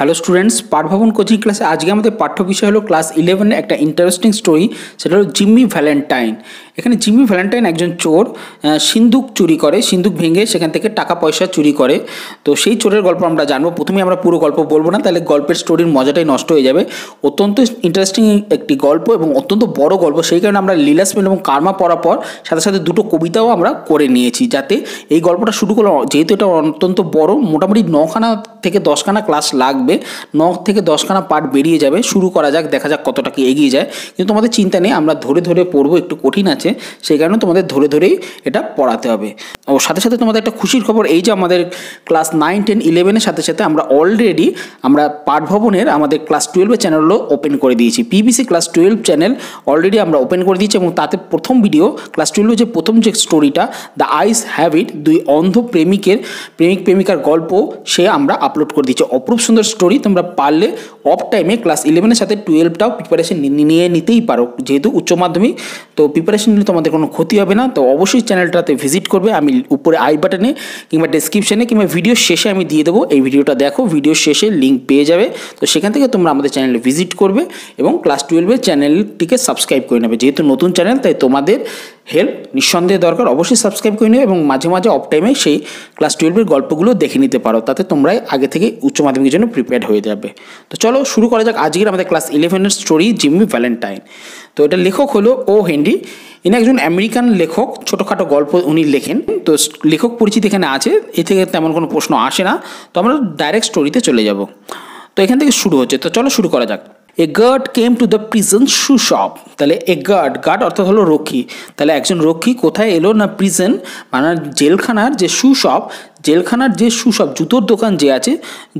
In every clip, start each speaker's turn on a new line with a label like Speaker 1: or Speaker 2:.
Speaker 1: Hello students Patha Bhavan coaching ক্লাসে আজকে আমাদের পাঠ্য বিষয় হলো ক্লাস ইলেভেনের একটা ইন্টারেস্টিং স্টোরি সেটা হলো জিম্মি ভ্যালেন্টাইন। এখানে জিম্মি ভ্যালেন্টাইন একজন চোর সিন্দুক চুরি করে সিন্দুক ভেঙে সেখান থেকে টাকা পয়সা চুরি করে। তো সেই চোরের গল্প আমরা জানব। প্রথমে আমরা পুরো গল্প বলব না, তাহলে গল্পের স্টোরির মজাটাই নষ্ট হয়ে যাবে। অত্যন্ত ইন্টারেস্টিং একটি গল্প এবং অত্যন্ত বড় গল্প, সেই কারণে আমরা লীলাসমেল এবং কার্মা পড়ার পর সাথে সাথে দুটো কবিতাও আমরা করে নিয়েছি, যাতে এই গল্পটা শুরু করলাম। যেহেতু এটা অত্যন্ত বড়, মোটামুটি নখানা থেকে দশখানা ক্লাস লাগবে। ন থেকে দশখানা পার্ট বেরিয়ে যাবে। শুরু করা যাক, দেখা যাক কতটা কি এগিয়ে যায়। কিন্তু তোমাদের চিন্তা নেই, আমরা ধরে ধরে পড়ব, একটু কঠিন আছে। সেই কারণে তোমাদের ধরে ধরেই এটা পড়াতে হবে। ও, সাথে সাথে তোমাদের একটা খুশির খবর, এই যে আমাদের ক্লাস নাইন, টেন ইলেভেনের সাথে সাথে আমরা অলরেডি আমরা পাঠভবনের আমাদের ক্লাস টুয়েলভের চ্যানেলও ওপেন করে দিয়েছি। PBC class twelve channel already আমরা ওপেন করে দিয়েছি এবং তাতে প্রথম ভিডিও ক্লাস টুয়েলভের যে প্রথম যে স্টোরিটা দ্য আইস হ্যাবিট দুই অন্ধ প্রেমিকের, প্রেমিক প্রেমিকার গল্প, সে আমরা আপলোড করে দিচ্ছি অপরূপ সুন্দর স্টোরি তোমরা পারলে অফ টাইমে ক্লাস ইলেভেনের সাথে টুয়েলভটাও প্রিপারেশন নিয়ে নিতেই পারো। যেহেতু উচ্চ মাধ্যমিক, তো প্রিপারেশন নিলে তোমাদের কোনো ক্ষতি হবে না। তো অবশ্যই চ্যানেলটাতে ভিজিট করবে। আমি উপরে আই বাটনে কিংবা ডেসক্রিপশনে কিংবা ভিডিও শেষে আমি দিয়ে দেবো। এই ভিডিওটা দেখো ভিডিও শেষে লিঙ্ক পেয়ে যাবে। তো সেখান থেকে তোমরা আমাদের চ্যানেলে ভিজিট করবে এবং ক্লাস টুয়েলভের চ্যানেলটিকে সাবস্ক্রাইব করে নেবে। যেহেতু নতুন চ্যানেল তাই তোমাদের হেল্প নিঃসন্দেহে দরকার। অবশ্যই সাবস্ক্রাইব করে নেবে এবং মাঝে মাঝে অফ টাইমে সেই ক্লাস টুয়েলভের গল্পগুলো দেখে নিতে পারো। তাতে তোমরাই আগে থেকে উচ্চ মাধ্যমিকের জন্য প্রিপেয়ার হয়ে যাবে। তো চলো শুরু করা যাক আজকের আমাদের ক্লাস ইলেভেনের স্টোরি জিম্মি ভ্যালেন্টাইন তো এটা লেখক হলো ও হেনরি। ইনি একজন আমেরিকান লেখক, ছোটোখাটো গল্প উনি লেখেন। তো লেখক পরিচিতি এখানে আছে, এ থেকে তেমন কোনো প্রশ্ন আসে না। তো আমরা ডাইরেক্ট স্টোরিতে চলে যাব। তো এখান থেকে শুরু হচ্ছে। তো চলো শুরু করা যাক। A guard came to the prison shoe shop তাহলে এ গার্ড গার্ড অর্থাৎ হলো রক্ষী। তাহলে একজন রক্ষী কোথায় এলো না প্রিজন মানে জেলখানার যে শু শপ জেলখানার যে সুসব জুতোর দোকান যে আছে,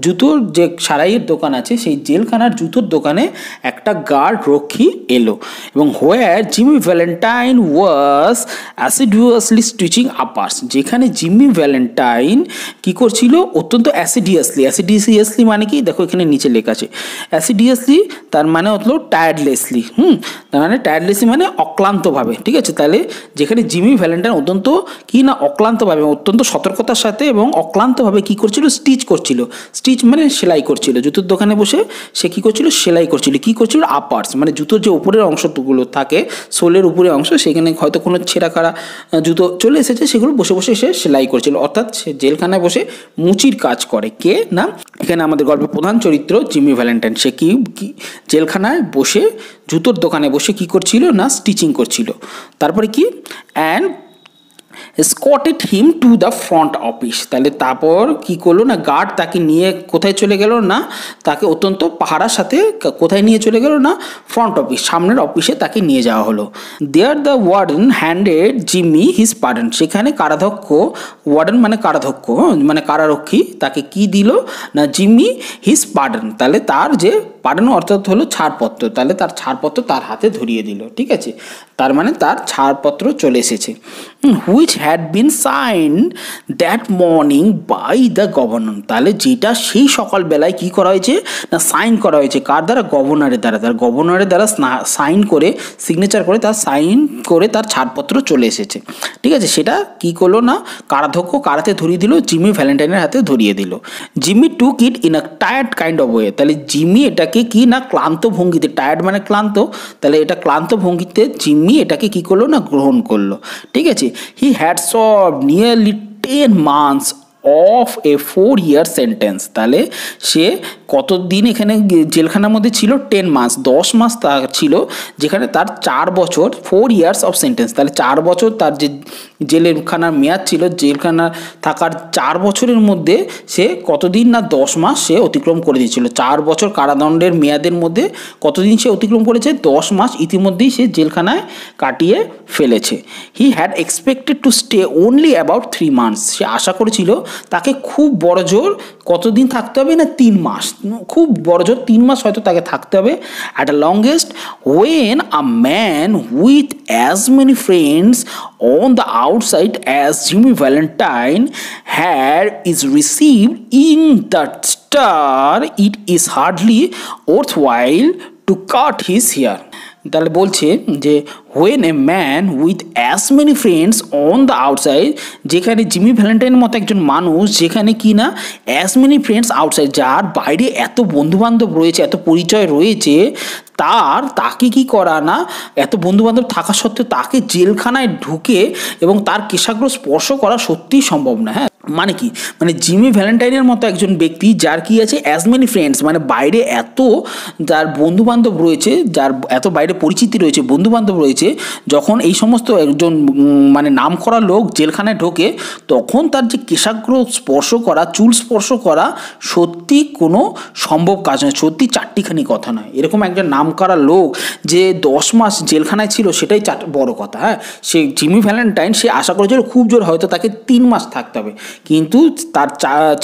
Speaker 1: জুতোর যে সারাইয়ের দোকান আছে, সেই জেলখানার জুতোর দোকানে একটা গার্ড রক্ষী এলো এবং where Jimmy Valentine was assiduously stitching uppers যেখানে জিমি ভ্যালেন্টাইন কি করছিল? অত্যন্ত অ্যাসিডিয়াসলি অ্যাসিডিয়াসলি মানে কি? দেখো এখানে নিচে লেখা আছে অ্যাসিডিয়াসলি তার মানে হলো টায়ার্ডলেসলি হুম? তার মানে টায়ার্ডলেসলি মানে অক্লান্তভাবে, ঠিক আছে? তাহলে যেখানে জিমি ভ্যালেন্টাইন অত্যন্ত কি না, অক্লান্তভাবে অত্যন্ত সতর্কতার সাথে এবং অক্লান্তভাবে কি করছিল? স্টিচ করছিল। স্টিচ মানে সেলাই করছিল। জুতোর দোকানে বসে সে কি করছিল? সেলাই করছিল। কি করছিল? আপার্স মানে জুতোর যে উপরের অংশগুলো থাকে, সোলের উপরের অংশ, সেখানে হয়তো কোনো ছেঁড়া খাড়া জুতো চলে এসেছে, সেগুলো বসে বসে সে সেলাই করছিল। অর্থাৎ সে জেলখানায় বসে মুচির কাজ করে। কে? না, এখানে আমাদের গল্পের প্রধান চরিত্র জিমি ভ্যালেন্টাইন। সে কি জেলখানায় বসে, জুতোর দোকানে বসে কি করছিল? না, স্টিচিং করছিল। তারপরে কি? And escorted him to the front office তাহলে তারপর কি করল না গার্ড তাকে নিয়ে কোথায় চলে গেল না, তাকে অত্যন্ত পাহারার সাথে কোথায় নিয়ে চলে গেল না ফ্রন্ট অফিস সামনের অফিসে তাকে নিয়ে যাওয়া হলো। There the warden handed Jimmy his pardon সেখানে কারাধ্যক্ষ ওয়ার্ডেন মানে কারাধ্যক্ষ মানে কারারক্ষী, তাকে কি দিল না জিমি হিজ পার্ডন তাহলে তার যে পার্ডন অর্থাৎ হলো ছাড়পত্র, তাহলে তার ছাড়পত্র তার হাতে ধরিয়ে দিল, ঠিক আছে? তার মানে তার ছাড়পত্র চলে এসেছে। Which had been sign that morning by the governor তাহলে যেটা সেই সকালবেলায় কি করা হয়েছে? না সাইন করা হয়েছে। কার দ্বারা? গভর্নরের দ্বারা। তার গভর্নরের দ্বারা সাইন করে সিগনেচার করে তার সাইন করে তার ছাড়পত্র চলে এসেছে। ঠিক আছে? সেটা কি করল না? কারাধ্যক্ষ কারাতে ধরিয়ে দিল, জিমি ভ্যালেন্টাইনের হাতে ধরিয়ে দিল। Jimmy took it in a tired kind of way তাহলে জিমি এটাকে কি না, ক্লান্ত ভঙ্গিতে টায়ার্ড মানে ক্লান্ত, তাহলে এটা ক্লান্ত ভঙ্গিতে জিম্মি এটাকে কি করল না, গ্রহণ করল। ঠিক আছে? হি হ্যাড সব nearly ten months of a four year sentence তাহলে সে কতদিন এখানে জেলখানার মধ্যে ছিল? টেন মাস, দশ মাস তার ছিল, যেখানে তার চার বছর ফোর ইয়ার্স অফ সেন্টেন্স তাহলে চার বছর তার যে জেলখানার মেয়াদ ছিল, জেলখানা থাকার চার বছরের মধ্যে সে কতদিন না দশ মাস সে অতিক্রম করে দিয়েছিল? চার বছর কারাদণ্ডের মেয়াদের মধ্যে কতদিন সে অতিক্রম করেছে? দশ মাস ইতিমধ্যেই সে জেলখানায় কাটিয়ে ফেলেছে। He had expected to stay only about three months সে আশা করেছিল তাকে খুব বড় জোর কতদিন থাকতে হবে না তিন মাস। খুব বড় জোর তিন মাস হয়তো তাকে থাকতে হবে। At a longest when a man with as many friends on the outside as Jimmy Valentine had is receive in the star it is hardly worth while to cut his hair তাহলে বলছে যে when a man with as many friends on the outside যেখানে Jimmy Valentine মতো একজন মানুষ, যেখানে কি না অ্যাস মেনি ফ্রেন্ডস আউটসাইড যার বাইরে এত বন্ধুবান্ধব রয়েছে, এত পরিচয় রয়েছে তার তাকে কি করা না? এত বন্ধুবান্ধব থাকা সত্ত্বেও তাকে জেলখানায় ঢুকে এবং তার কেশাগ্র স্পর্শ করা সত্যিই সম্ভব না হ্যাঁ? মানে কি? মানে জিমি ভ্যালেন্টাইনের মতো একজন ব্যক্তি যার কি আছে? অ্যাজ মেনি ফ্রেন্ডস মানে বাইরে এত যার বন্ধুবান্ধব রয়েছে, যার এত বাইরে পরিচিতি রয়েছে, বন্ধুবান্ধব রয়েছে, যখন এই সমস্ত একজন মানে নাম করা লোক জেলখানায় ঢোকে, তখন তার যে কেশাগ্র স্পর্শ করা, চুল স্পর্শ করা সত্যি কোনো সম্ভব কাজ নয় সত্যি চারটিখানি কথা নয়। এরকম একজন নাম করা লোক যে দশ মাস জেলখানায় ছিল সেটাই চার বড় কথা হ্যাঁ? সে জিমি ভ্যালেন্টাইন সে আশা করেছিল খুব জোর হয়তো তাকে তিন মাস থাকতে হবে। কিন্তু তার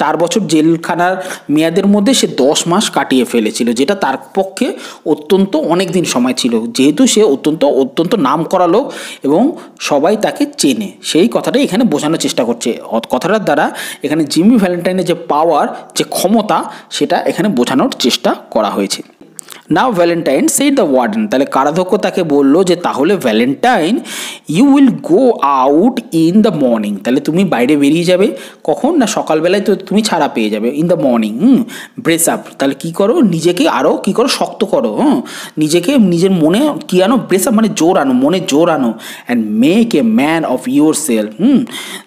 Speaker 1: চার বছর জেলখানার মেয়াদের মধ্যে সে দশ মাস কাটিয়ে ফেলেছিল, যেটা তার পক্ষে অত্যন্ত অনেক দিন সময় ছিল। যেহেতু সে অত্যন্ত অত্যন্ত নাম করা লোক এবং সবাই তাকে চেনে। সেই কথাটাই এখানে বোঝানোর চেষ্টা করছে। কথাটার দ্বারা এখানে জিমি ভ্যালেন্টাইনের যে পাওয়ার যে ক্ষমতা, সেটা এখানে বোঝানোর চেষ্টা করা হয়েছে। নাও ভ্যালেন্টাইন সেই দ্য ওয়ার্ডেন তাহলে কারাধ্যক্ষ তাকে বলল যে, তাহলে Valentine you will go out in the morning তাহলে তুমি বাইরে বেরিয়ে যাবে। কখন? না সকালবেলায় তো তুমি ছাড়া পেয়ে যাবে। In the morning hmm brace up তাহলে কী করো? নিজেকে আরও কী করো? শক্ত করো, হুম, নিজেকে নিজের মনে কী আনো? ব্রেস আপ মানে জোর আনো, মনে জোর আনো। And make a man of yourself hmm,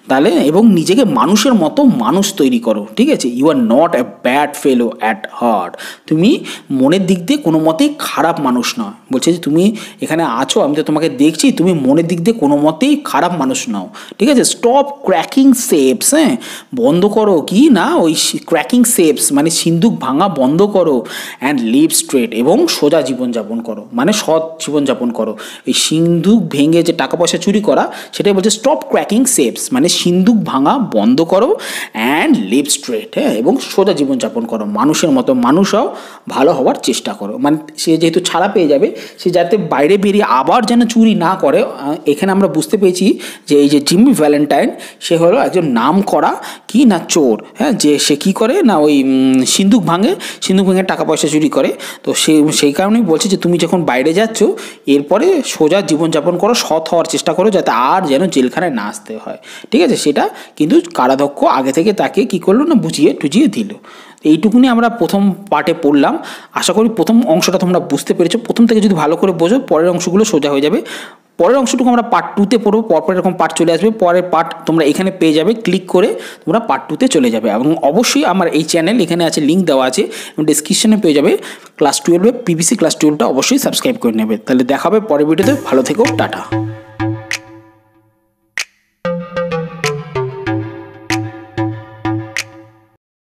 Speaker 1: তাহলে এবং নিজেকে মানুষের মতো মানুষ তৈরি করো। ঠিক আছে? You are not a bad fellow at heart তুমি মনের দিক দিয়ে কোনো মতেই খারাপ মানুষ নয়। বলছে যে তুমি এখানে আছো, আমি তো তোমাকে দেখছি, তুমি মনের দিক দিয়ে কোনো মতেই খারাপ মানুষ নাও। ঠিক আছে? স্টপ ক্র্যাকিং সেপস হ্যাঁ? বন্ধ করো, কি না? ওই ক্র্যাকিং সেপস মানে সিন্দুক ভাঙা বন্ধ করো অ্যান্ড লিভ স্ট্রেট এবং সোজা জীবনযাপন করো মানে সৎ জীবনযাপন করো। এই সিন্দুক ভেঙে যে টাকা পয়সা চুরি করা, সেটাই বলছে স্টপ ক্র্যাকিং সেপস মানে সিন্দুক ভাঙা বন্ধ করো অ্যান্ড লিভ স্ট্রেট হ্যাঁ? এবং সোজা জীবনযাপন করো। মানুষের মতো মানুষ ভালো হওয়ার চেষ্টা করো। মানে সে যেহেতু ছাড়া পেয়ে যাবে সে যাতে বাইরে বেরিয়ে আবার যেন চুরি না করে এখানে আমরা বুঝতে পেরেছি যে এই যে জিম্মি ভ্যালেন্টাইন সে হলো একজন নাম করা কি না চোর হ্যাঁ যে সে কি করে না ওই উম, সিন্দুক ভাঙে সিন্দুক ভেঙে টাকা পয়সা চুরি করে। তো সে সেই কারণেই বলছে যে তুমি যখন বাইরে যাচ্ছ এরপরে সোজা জীবনযাপন করো সৎ হওয়ার চেষ্টা করো যাতে আর যেন জেলখানায় না আসতে হয়। ঠিক আছে সেটা কিন্তু কারাধ্যক্ষ আগে থেকে তাকে কি করল না বুঝিয়ে টুজিয়ে দিল। এইটুকুনি আমরা প্রথম পার্টে পড়লাম। আশা করি প্রথম অংশটা তোমরা বুঝতে পেরেছ। প্রথম থেকে যদি ভালো করে বোঝো, পরের অংশগুলো সোজা হয়ে যাবে। পরের অংশটুকু আমরা পার্ট টুতে পড়ব, পরপর এরকম পার্ট চলে আসবে। পরের পার্ট তোমরা এখানে পেয়ে যাবে। ক্লিক করে তোমরা পার্ট টুতে চলে যাবে। এবং অবশ্যই আমার এই চ্যানেল এখানে আছে লিঙ্ক দেওয়া আছে, এবং ডিসক্রিপশনে পেয়ে যাবে। ক্লাস টুয়েলভে পিবিসি ক্লাস টুয়েলভটা অবশ্যই সাবস্ক্রাইব করে নেবে। তাহলে দেখাবে পরের ভিডিওতে ভালো থেকো, টাটা।